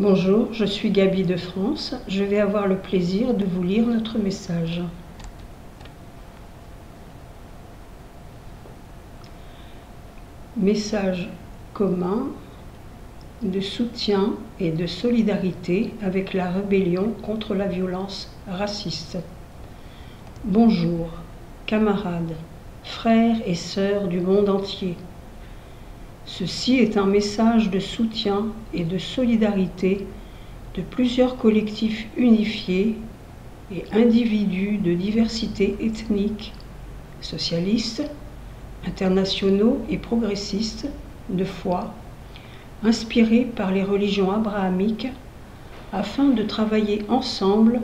Bonjour, je suis Gabi de France. Je vais avoir le plaisir de vous lire notre message. Message commun de soutien et de solidarité avec la rébellion contre la violence raciste. Bonjour, camarades, frères et sœurs du monde entier. Ceci est un message de soutien et de solidarité de plusieurs collectifs unifiés et individus de diversité ethnique, socialistes, internationaux et progressistes, de foi, inspirés par les religions abrahamiques, afin de travailler ensemble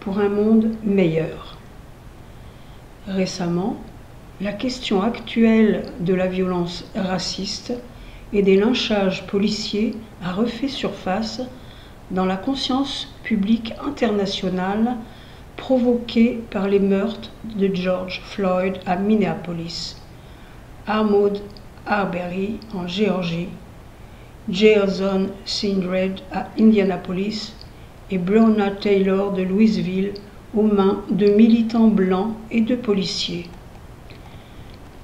pour un monde meilleur. Récemment, la question actuelle de la violence raciste et des lynchages policiers a refait surface dans la conscience publique internationale provoquée par les meurtres de George Floyd à Minneapolis, Ahmaud Arbery en Géorgie, Jason Sindred à Indianapolis et Breonna Taylor de Louisville aux mains de militants blancs et de policiers.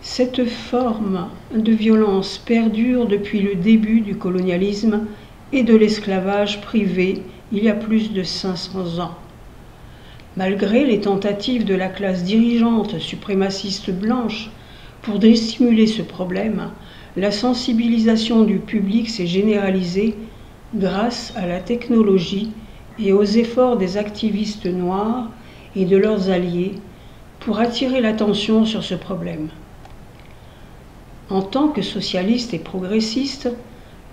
Cette forme de violence perdure depuis le début du colonialisme et de l'esclavage privé il y a plus de 500 ans. Malgré les tentatives de la classe dirigeante suprémaciste blanche pour dissimuler ce problème, la sensibilisation du public s'est généralisée grâce à la technologie et aux efforts des activistes noirs et de leurs alliés pour attirer l'attention sur ce problème. En tant que socialistes et progressistes,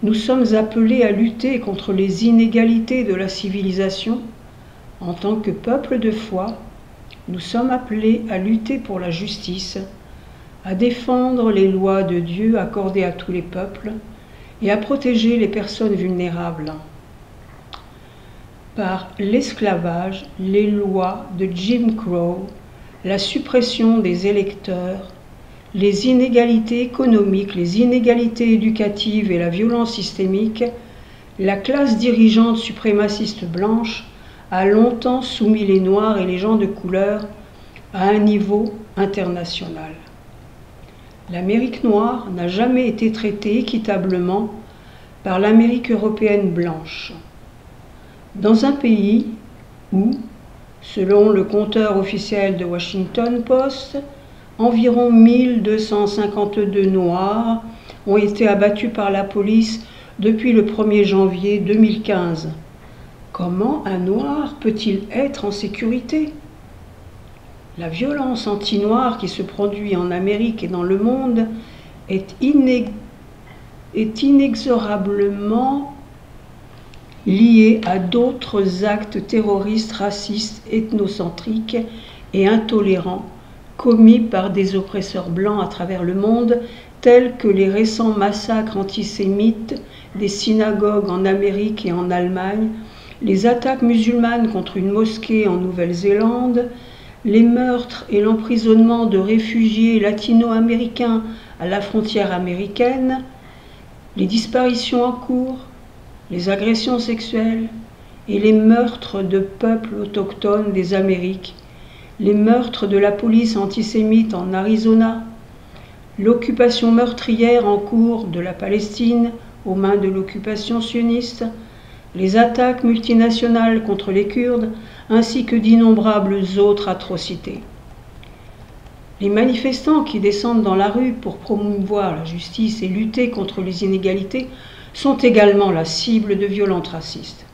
nous sommes appelés à lutter contre les inégalités de la civilisation. En tant que peuple de foi, nous sommes appelés à lutter pour la justice, à défendre les lois de Dieu accordées à tous les peuples et à protéger les personnes vulnérables. Par l'esclavage, les lois de Jim Crow, la suppression des électeurs, les inégalités économiques, les inégalités éducatives et la violence systémique, la classe dirigeante suprémaciste blanche a longtemps soumis les Noirs et les gens de couleur à un niveau international. L'Amérique noire n'a jamais été traitée équitablement par l'Amérique européenne blanche. Dans un pays où, selon le compteur officiel de Washington Post, environ 1252 Noirs ont été abattus par la police depuis le 1er janvier 2015. Comment un Noir peut-il être en sécurité? La violence anti-noire qui se produit en Amérique et dans le monde est inexorablement liée à d'autres actes terroristes, racistes, ethnocentriques et intolérants commis par des oppresseurs blancs à travers le monde, tels que les récents massacres antisémites des synagogues en Amérique et en Allemagne, les attaques musulmanes contre une mosquée en Nouvelle-Zélande, les meurtres et l'emprisonnement de réfugiés latino-américains à la frontière américaine, les disparitions en cours, les agressions sexuelles et les meurtres de peuples autochtones des Amériques les meurtres de la police antisémite en Arizona, l'occupation meurtrière en cours de la Palestine aux mains de l'occupation sioniste, les attaques multinationales contre les Kurdes, ainsi que d'innombrables autres atrocités. Les manifestants qui descendent dans la rue pour promouvoir la justice et lutter contre les inégalités sont également la cible de violences racistes.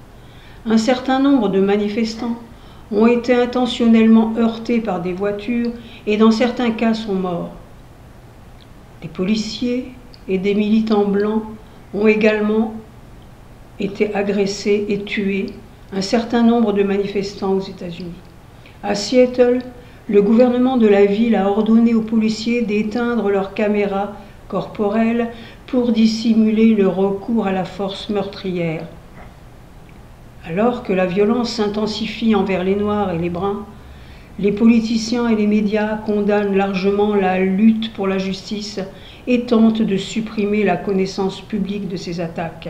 Un certain nombre de manifestants ont été intentionnellement heurtés par des voitures et dans certains cas sont morts. Des policiers et des militants blancs ont également été agressés et tués, un certain nombre de manifestants aux États-Unis. À Seattle, le gouvernement de la ville a ordonné aux policiers d'éteindre leurs caméras corporelles pour dissimuler le recours à la force meurtrière. Alors que la violence s'intensifie envers les Noirs et les Bruns, les politiciens et les médias condamnent largement la lutte pour la justice et tentent de supprimer la connaissance publique de ces attaques.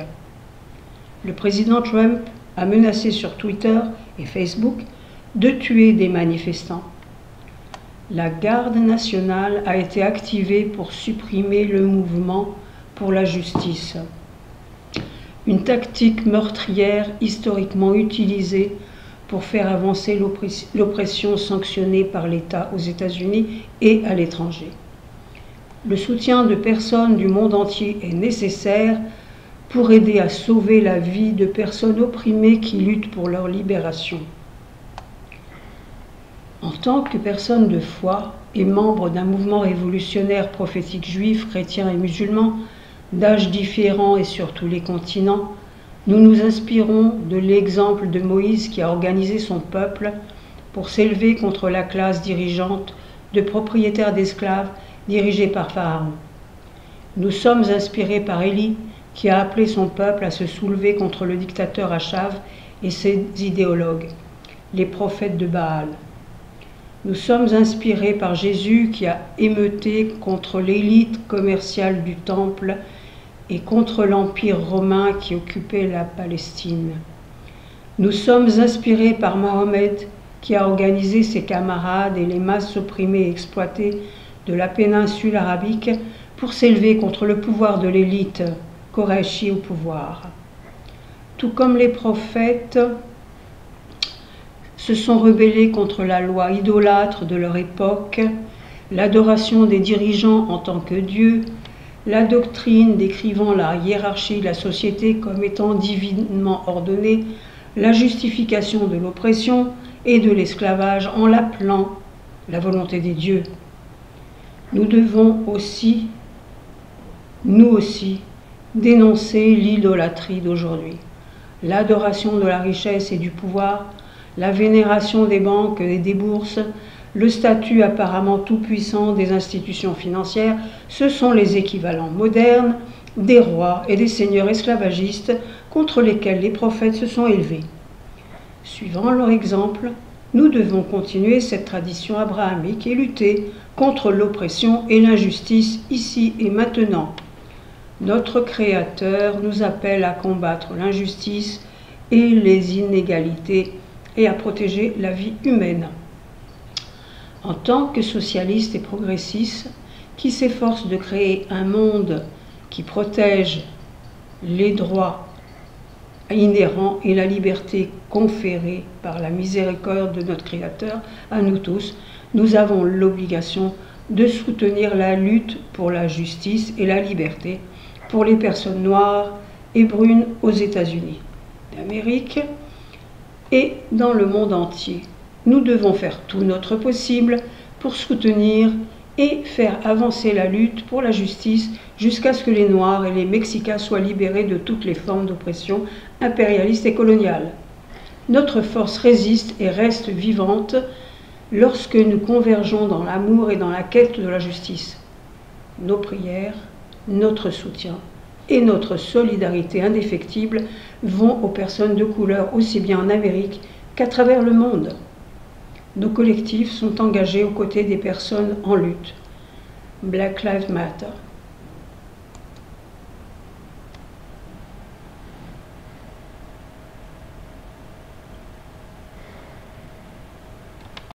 le président Trump a menacé sur Twitter et Facebook de tuer des manifestants. La garde nationale a été activée pour supprimer le mouvement pour la justice. Une tactique meurtrière historiquement utilisée pour faire avancer l'oppression sanctionnée par l'État aux États-Unis et à l'étranger. Le soutien de personnes du monde entier est nécessaire pour aider à sauver la vie de personnes opprimées qui luttent pour leur libération. En tant que personne de foi et membre d'un mouvement révolutionnaire prophétique juif, chrétien et musulman, d'âges différents et sur tous les continents, nous nous inspirons de l'exemple de Moïse qui a organisé son peuple pour s'élever contre la classe dirigeante de propriétaires d'esclaves dirigés par Pharaon. Nous sommes inspirés par Élie qui a appelé son peuple à se soulever contre le dictateur Achav et ses idéologues, les prophètes de Baal. Nous sommes inspirés par Jésus qui a émeuté contre l'élite commerciale du temple et contre l'Empire romain qui occupait la Palestine. Nous sommes inspirés par Mohamed qui a organisé ses camarades et les masses opprimées et exploitées de la péninsule arabique pour s'élever contre le pouvoir de l'élite Korachi au pouvoir. Tout comme les prophètes, se sont rebellés contre la loi idolâtre de leur époque, l'adoration des dirigeants en tant que Dieu, la doctrine décrivant la hiérarchie de la société comme étant divinement ordonnée, la justification de l'oppression et de l'esclavage en l'appelant la volonté des dieux. Nous devons aussi, nous aussi, dénoncer l'idolâtrie d'aujourd'hui, l'adoration de la richesse et du pouvoir, la vénération des banques et des bourses, le statut apparemment tout-puissant des institutions financières, ce sont les équivalents modernes des rois et des seigneurs esclavagistes contre lesquels les prophètes se sont élevés. Suivant leur exemple, nous devons continuer cette tradition abrahamique et lutter contre l'oppression et l'injustice ici et maintenant. Notre Créateur nous appelle à combattre l'injustice et les inégalités et à protéger la vie humaine. En tant que socialiste et progressiste qui s'efforce de créer un monde qui protège les droits inhérents et la liberté conférée par la miséricorde de notre Créateur à nous tous, nous avons l'obligation de soutenir la lutte pour la justice et la liberté pour les personnes noires et brunes aux États-Unis d'Amérique, et dans le monde entier. Nous devons faire tout notre possible pour soutenir et faire avancer la lutte pour la justice jusqu'à ce que les Noirs et les Mexicains soient libérés de toutes les formes d'oppression impérialiste et coloniale. Notre force résiste et reste vivante lorsque nous convergeons dans l'amour et dans la quête de la justice. Nos prières, notre soutien et notre solidarité indéfectible vont aux personnes de couleur aussi bien en Amérique qu'à travers le monde. Nos collectifs sont engagés aux côtés des personnes en lutte. Black Lives Matter.